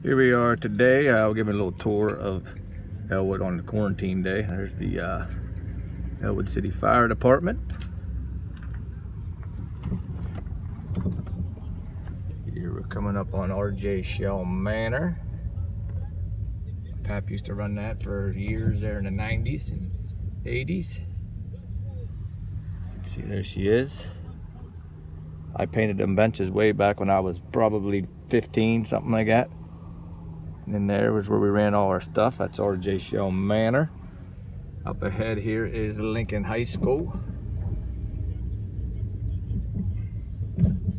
Here we are today. I'll give you a little tour of Ellwood on the quarantine day. There's the uh, Ellwood City Fire Department. Here we're coming up on RJ Schill Manor. Pap used to run that for years there in the 90s and 80s. See, there she is. I painted them benches way back when I was probably 15, something like that. Then there was where we ran all our stuff. That's RJ Schill Manor. Up ahead here is Lincoln High School.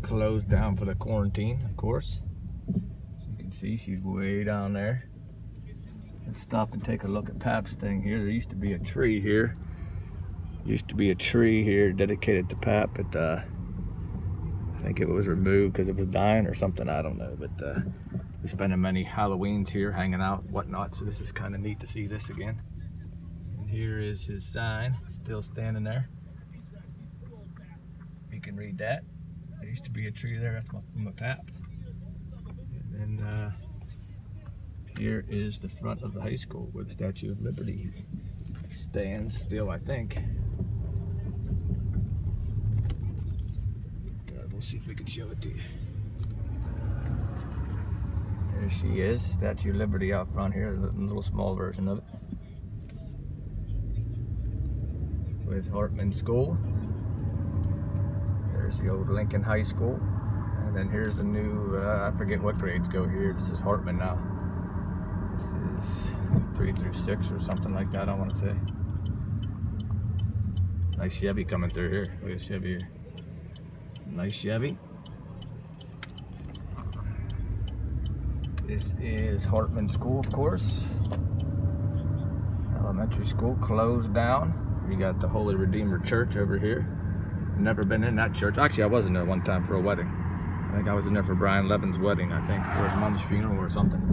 Closed down for the quarantine, of course. As you can see, she's way down there. Let's stop and take a look at Pap's thing here. There used to be a tree here. Used to be a tree here dedicated to Pap, but uh, I think it was removed because it was dying or something. I don't know, but uh, we're spending many Halloweens here hanging out whatnot, so this is kind of neat to see this again. And here is his sign, still standing there. You can read that. There used to be a tree there, that's my, my pap. And then uh, here is the front of the high school where the Statue of Liberty stands still, I think. God, we'll see if we can show it to you. There she is, Statue of Liberty out front here, a little small version of it. With Hartman School. There's the old Lincoln High School. And then here's the new, uh, I forget what grades go here. This is Hartman now. This is three through six or something like that, I want to say. Nice Chevy coming through here. Look at Chevy here. Nice Chevy. This is Hartman School, of course. Elementary school closed down. We got the Holy Redeemer Church over here. Never been in that church. Actually, I was in there one time for a wedding. I think I was in there for Brian Levin's wedding, I think, or his mom's funeral or something.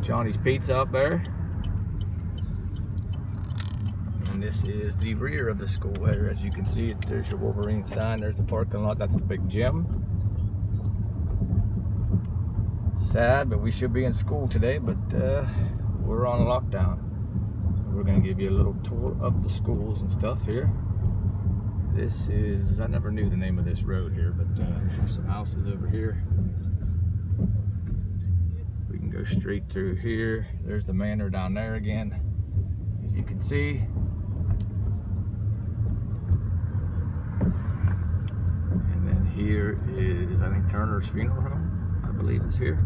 Johnny's Pizza up there. And this is the rear of the school here. As you can see, there's your Wolverine sign. There's the parking lot. That's the big gym. Sad, but we should be in school today, but uh, we're on lockdown. So we're gonna give you a little tour of the schools and stuff here. This is, I never knew the name of this road here, but uh, there's some houses over here. We can go straight through here. There's the manor down there again, as you can see. And then here is, I think, Turner's Funeral Home, I believe is here.